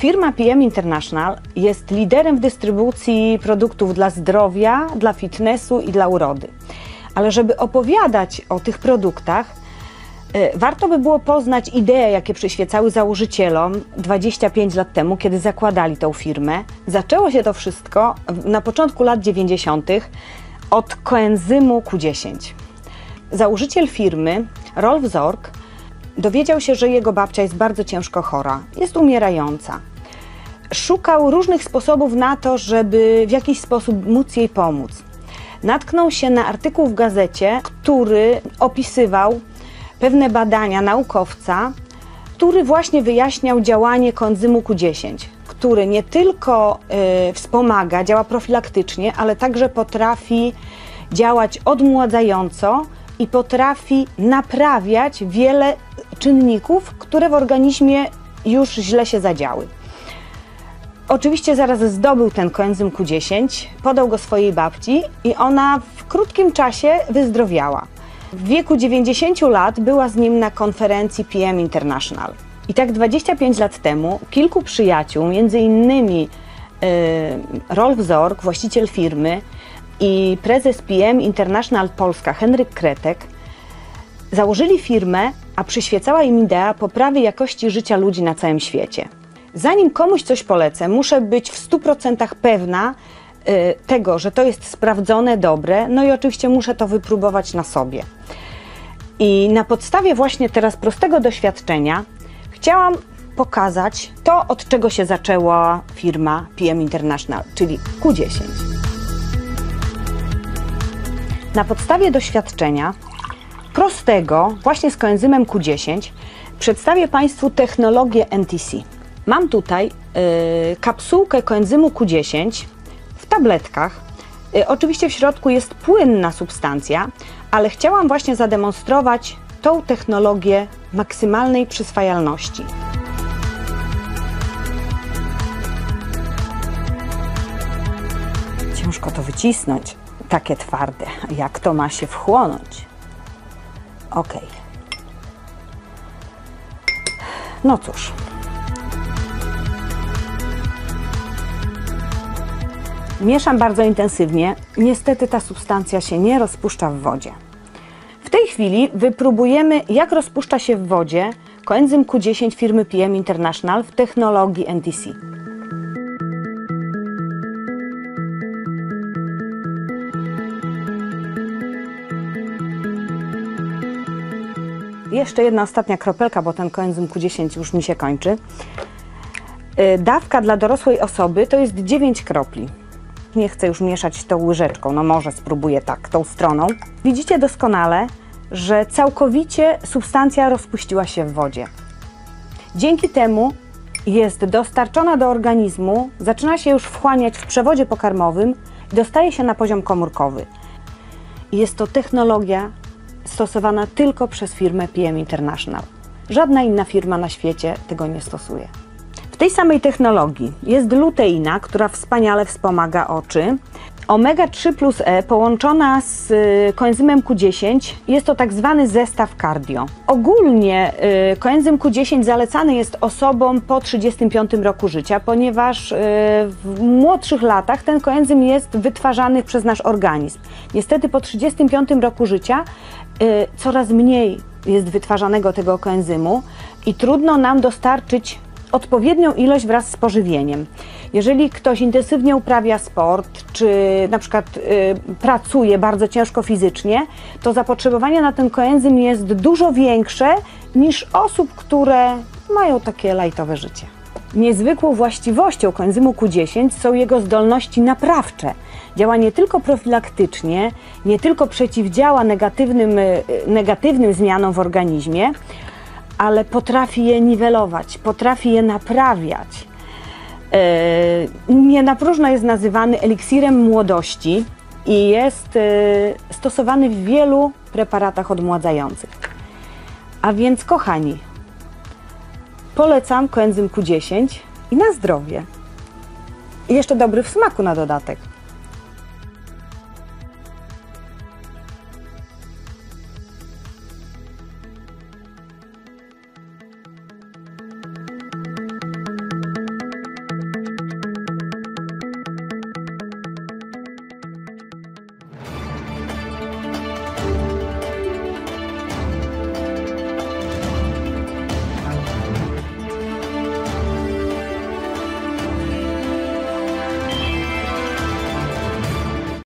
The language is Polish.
Firma PM International jest liderem w dystrybucji produktów dla zdrowia, dla fitnessu i dla urody. Ale żeby opowiadać o tych produktach, e, warto by było poznać idee, jakie przyświecały założycielom 25 lat temu, kiedy zakładali tą firmę. Zaczęło się to wszystko na początku lat 90. od koenzymu Q10. Założyciel firmy, Rolf Zorg, dowiedział się, że jego babcia jest bardzo ciężko chora, jest umierająca. Szukał różnych sposobów na to, żeby w jakiś sposób móc jej pomóc. Natknął się na artykuł w gazecie, który opisywał pewne badania naukowca, który właśnie wyjaśniał działanie koenzymu Q10, który nie tylko y, wspomaga, działa profilaktycznie, ale także potrafi działać odmładzająco i potrafi naprawiać wiele czynników, które w organizmie już źle się zadziały. Oczywiście zaraz zdobył ten koenzym Q10, podał go swojej babci i ona w krótkim czasie wyzdrowiała. W wieku 90 lat była z nim na konferencji PM International. I tak 25 lat temu kilku przyjaciół, między innymi yy, Rolf Zorg, właściciel firmy i prezes PM International Polska Henryk Kretek, Założyli firmę, a przyświecała im idea poprawy jakości życia ludzi na całym świecie. Zanim komuś coś polecę, muszę być w 100% pewna y, tego, że to jest sprawdzone, dobre, no i oczywiście muszę to wypróbować na sobie. I na podstawie właśnie teraz prostego doświadczenia chciałam pokazać to, od czego się zaczęła firma PM International, czyli Q10. Na podstawie doświadczenia prostego, właśnie z koenzymem Q10, przedstawię Państwu technologię NTC. Mam tutaj y, kapsułkę koenzymu Q10 w tabletkach. Y, oczywiście w środku jest płynna substancja, ale chciałam właśnie zademonstrować tą technologię maksymalnej przyswajalności. Ciężko to wycisnąć, takie twarde. Jak to ma się wchłonąć? Ok. No cóż. Mieszam bardzo intensywnie. Niestety ta substancja się nie rozpuszcza w wodzie. W tej chwili wypróbujemy, jak rozpuszcza się w wodzie koenzym Q10 firmy PM International w technologii NTC. Jeszcze jedna ostatnia kropelka, bo ten koenzym Q10 już mi się kończy. Y, Dawka dla dorosłej osoby to jest 9 kropli. Nie chcę już mieszać tą łyżeczką, no może spróbuję tak, tą stroną. Widzicie doskonale, że całkowicie substancja rozpuściła się w wodzie. Dzięki temu jest dostarczona do organizmu, zaczyna się już wchłaniać w przewodzie pokarmowym i dostaje się na poziom komórkowy. Jest to technologia stosowana tylko przez firmę PM International. Żadna inna firma na świecie tego nie stosuje. Tej samej technologii jest luteina, która wspaniale wspomaga oczy. Omega-3 plus E połączona z y, koenzymem Q10 jest to tak zwany zestaw cardio. Ogólnie y, koenzym Q10 zalecany jest osobom po 35 roku życia, ponieważ y, w młodszych latach ten koenzym jest wytwarzany przez nasz organizm. Niestety po 35 roku życia coraz mniej jest wytwarzanego tego koenzymu i trudno nam dostarczyć odpowiednią ilość wraz z pożywieniem. Jeżeli ktoś intensywnie uprawia sport, czy na przykład y, pracuje bardzo ciężko fizycznie, to zapotrzebowanie na ten koenzym jest dużo większe niż osób, które mają takie lajtowe życie. Niezwykłą właściwością koenzymu Q10 są jego zdolności naprawcze. Działa nie tylko profilaktycznie, nie tylko przeciwdziała negatywnym, y, negatywnym zmianom w organizmie, ale potrafi je niwelować, potrafi je naprawiać. E, Nie na próżno jest nazywany eliksirem młodości i jest e, stosowany w wielu preparatach odmładzających. A więc, kochani, polecam koenzym Q10 i na zdrowie. I jeszcze dobry w smaku na dodatek.